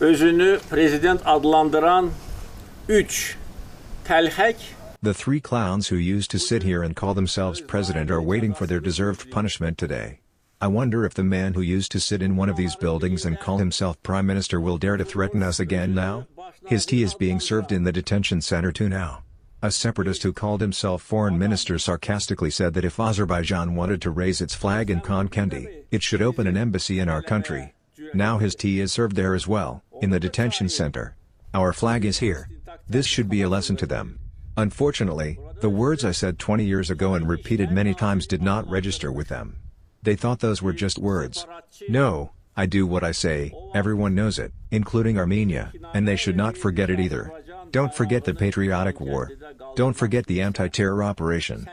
özünü prezident adlandıran 3 təlxək The three clowns who used to sit here and call themselves president are waiting for their deserved punishment today. I wonder if the man who used to sit in one of these buildings and call himself prime minister will dare to threaten us again now? His tea is being served in the detention center too now. A separatist who called himself foreign minister sarcastically said that if Azerbaijan wanted to raise its flag in Khankendi, it should open an embassy in our country. Now his tea is served there as well, in the detention center. Our flag is here. This should be a lesson to them. Unfortunately, the words I said 20 years ago and repeated many times did not register with them. They thought those were just words. No, I do what I say, everyone knows it, including Armenia, and they should not forget it either. Don't forget the patriotic war. Don't forget the anti-terror operation.